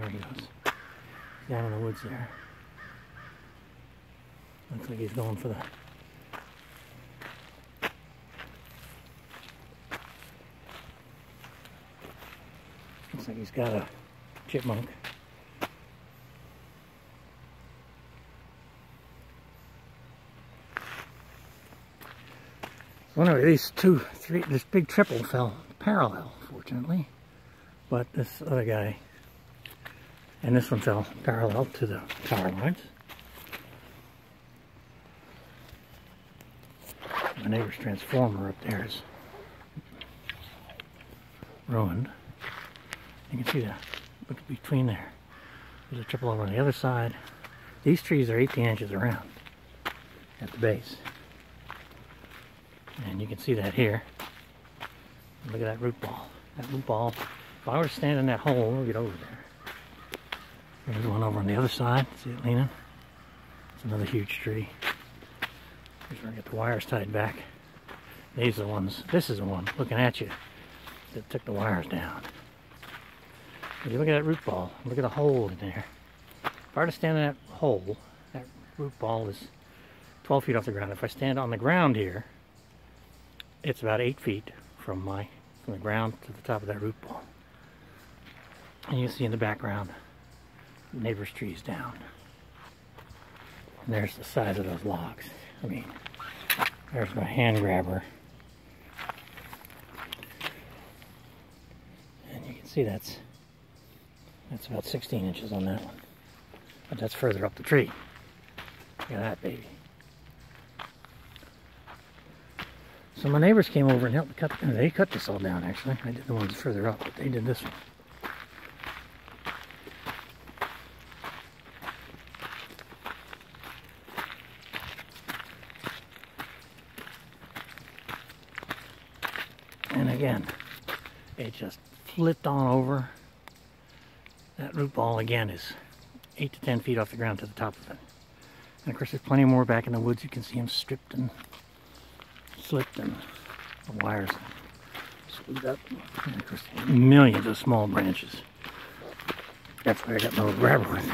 There he goes. Down in the woods there. Looks like he's going for the Looks like he's got a chipmunk. One these two, three, this big triple fell parallel, fortunately. But this other guy, and this one fell parallel to the power lines. My neighbor's transformer up there is ruined. You can see that Look between there. There's a triple over on the other side. These trees are 18 inches around at the base. And you can see that here. Look at that root ball. That root ball, if I were to stand in that hole, we'll get over there. There's one over on the other side. See it leaning? It's another huge tree. Here's where I get the wires tied back. These are the ones, this is the one looking at you that took the wires down. If you look at that root ball, look at the hole in there. If I were to stand in that hole, that root ball is 12 feet off the ground. If I stand on the ground here, it's about 8 feet from my from the ground to the top of that root ball. And you see in the background, neighbor's trees down. And there's the size of those logs. I mean, there's my hand grabber. And you can see that's that's about 16 inches on that one. But that's further up the tree. Look at that baby. So my neighbors came over and helped cut, they cut this all down actually. I did the ones further up, but they did this one. And again, it just flipped on over that root ball again is 8 to 10 feet off the ground to the top of it. And of course there's plenty more back in the woods. You can see them stripped and slipped and the wires screwed up. And of course millions of small branches. That's why I got my little grabber with me.